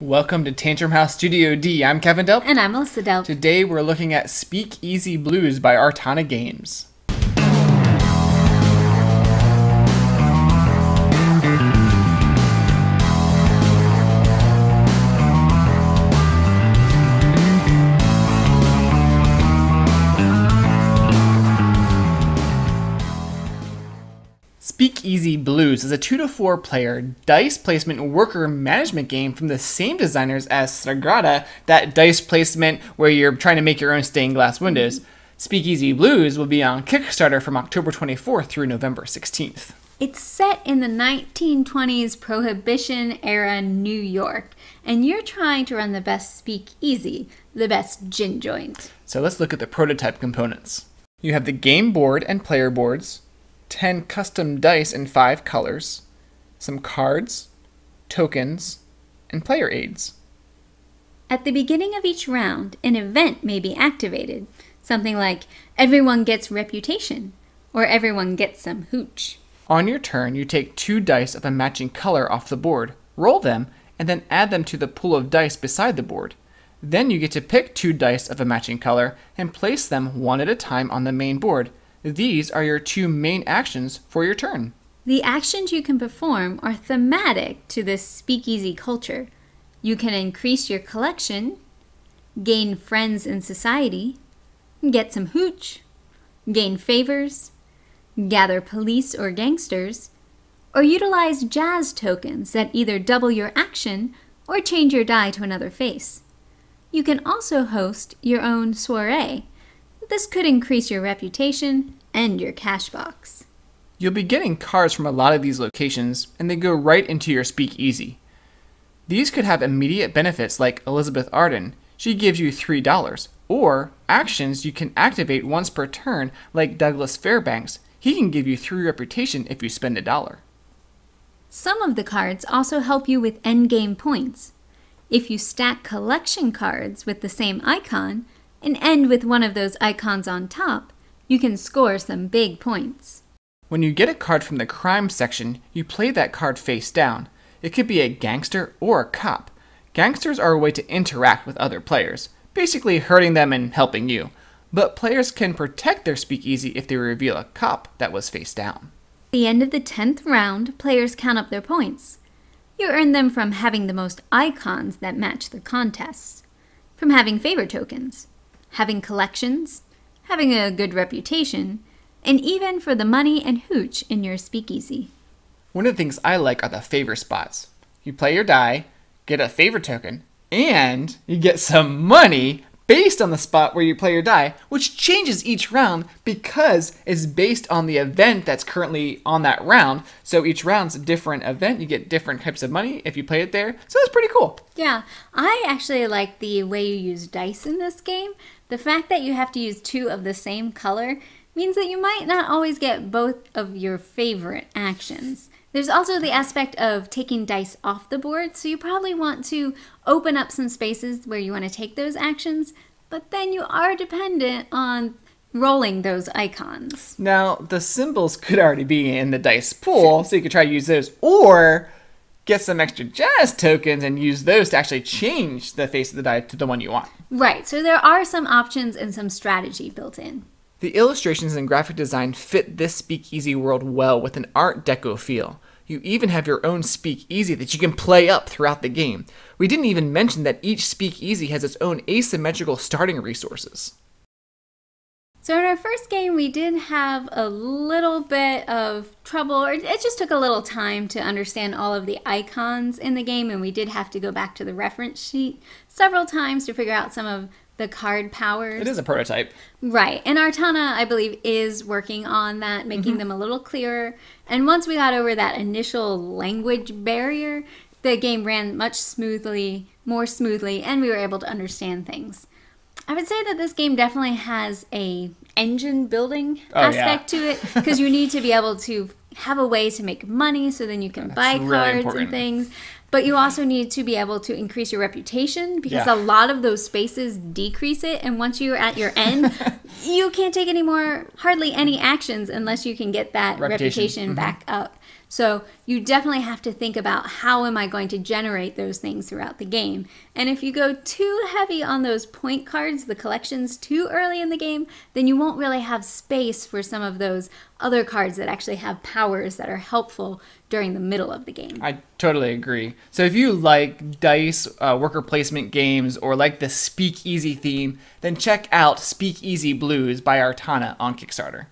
Welcome to Tantrum House Studio D. I'm Kevin Delp. And I'm Melissa Delp. Today we're looking at Speakeasy Blues by Artana Games. Speakeasy Blues is a 2 to 4 player dice placement worker management game from the same designers as Sagrada, that dice placement where you're trying to make your own stained glass windows. Speakeasy Blues will be on Kickstarter from October 24th through November 16th. It's set in the 1920s Prohibition era New York, and you're trying to run the best speakeasy, the best gin joint. So let's look at the prototype components. You have the game board and player boards, 10 custom dice in 5 colors, some cards, tokens, and player aids. At the beginning of each round, an event may be activated, something like everyone gets reputation or everyone gets some hooch. On your turn, you take two dice of a matching color off the board, roll them, and then add them to the pool of dice beside the board. Then you get to pick two dice of a matching color and place them one at a time on the main board. These are your two main actions for your turn. The actions you can perform are thematic to this speakeasy culture. You can increase your collection, gain friends in society, get some hooch, gain favors, gather police or gangsters, or utilize jazz tokens that either double your action or change your die to another face. You can also host your own soiree this could increase your reputation and your cash box. You'll be getting cards from a lot of these locations, and they go right into your speakeasy. These could have immediate benefits like Elizabeth Arden, she gives you $3, or actions you can activate once per turn like Douglas Fairbanks, he can give you 3 reputation if you spend a dollar. Some of the cards also help you with endgame points. If you stack collection cards with the same icon, and end with one of those icons on top, you can score some big points. When you get a card from the crime section, you play that card face down. It could be a gangster or a cop. Gangsters are a way to interact with other players, basically hurting them and helping you. But players can protect their speakeasy if they reveal a cop that was face down. At the end of the 10th round, players count up their points. You earn them from having the most icons that match the contests, from having favor tokens, having collections, having a good reputation, and even for the money and hooch in your speakeasy. One of the things I like are the favor spots. You play your die, get a favor token, and you get some money based on the spot where you play your die, which changes each round because it's based on the event that's currently on that round. So each round's a different event. You get different types of money if you play it there. So it's pretty cool. Yeah, I actually like the way you use dice in this game the fact that you have to use two of the same color means that you might not always get both of your favorite actions. There's also the aspect of taking dice off the board, so you probably want to open up some spaces where you want to take those actions, but then you are dependent on rolling those icons. Now, the symbols could already be in the dice pool, so you could try to use those, or get some extra jazz tokens and use those to actually change the face of the die to the one you want. Right, so there are some options and some strategy built in. The illustrations and graphic design fit this speakeasy world well with an art deco feel. You even have your own speakeasy that you can play up throughout the game. We didn't even mention that each speakeasy has its own asymmetrical starting resources. So in our first game, we did have a little bit of trouble, or it just took a little time to understand all of the icons in the game, and we did have to go back to the reference sheet several times to figure out some of the card powers. It is a prototype. Right. And Artana, I believe, is working on that, making mm-hmm. them a little clearer. And once we got over that initial language barrier, the game ran much smoothly, more smoothly, and we were able to understand things. I would say that this game definitely has a engine building oh, aspect yeah. to it because you need to be able to have a way to make money so then you can That's buy cards important. and things. But you also need to be able to increase your reputation because yeah. a lot of those spaces decrease it. And once you're at your end, you can't take any more, hardly any actions unless you can get that reputation, reputation mm-hmm. back up. So you definitely have to think about how am I going to generate those things throughout the game. And if you go too heavy on those point cards, the collections too early in the game, then you won't really have space for some of those other cards that actually have powers that are helpful during the middle of the game. I totally agree. So if you like dice uh, worker placement games or like the Speakeasy theme, then check out Speakeasy Blues by Artana on Kickstarter.